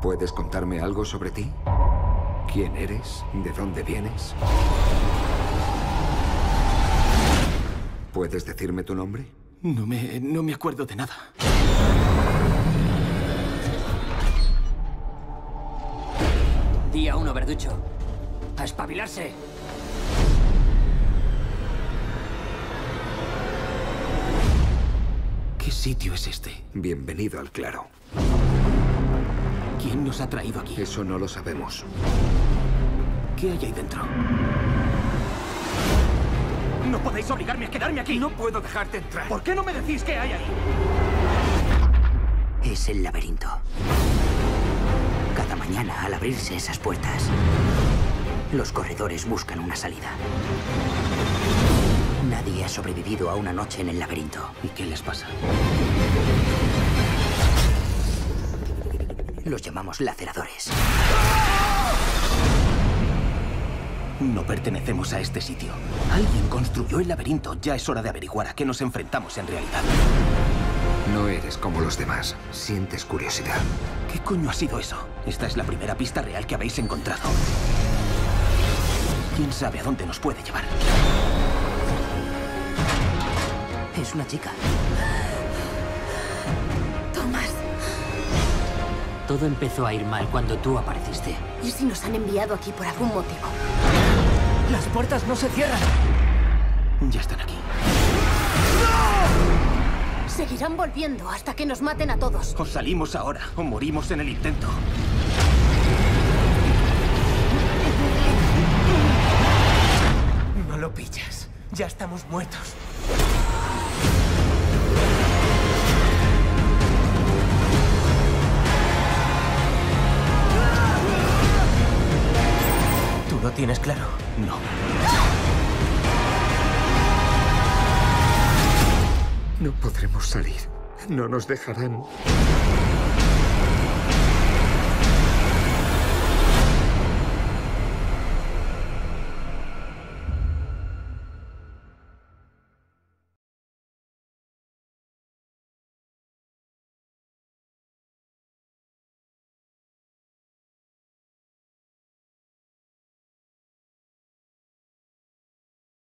¿Puedes contarme algo sobre ti? ¿Quién eres? ¿De dónde vienes? ¿Puedes decirme tu nombre? No me, no me acuerdo de nada. Día uno, verducho. A espabilarse. ¿Qué sitio es este? Bienvenido al claro. ¿Quién nos ha traído aquí? Eso no lo sabemos. ¿Qué hay ahí dentro? No podéis obligarme a quedarme aquí. No puedo dejarte entrar. ¿Por qué no me decís qué hay ahí? Es el laberinto. Cada mañana, al abrirse esas puertas, los corredores buscan una salida. Nadie ha sobrevivido a una noche en el laberinto. ¿Y qué les pasa? Los llamamos laceradores. No pertenecemos a este sitio. Alguien construyó el laberinto. Ya es hora de averiguar a qué nos enfrentamos en realidad. No eres como los demás. Sientes curiosidad. ¿Qué coño ha sido eso? Esta es la primera pista real que habéis encontrado. ¿Quién sabe a dónde nos puede llevar? Es una chica. Todo empezó a ir mal cuando tú apareciste. ¿y si nos han enviado aquí por algún motivo? Las puertas no se cierran. Ya están aquí. Seguirán volviendo hasta que nos maten a todos. O salimos ahora o morimos en el intento. No lo pillas. Ya estamos muertos. Tienes claro? No. No podremos salir. No nos dejarán.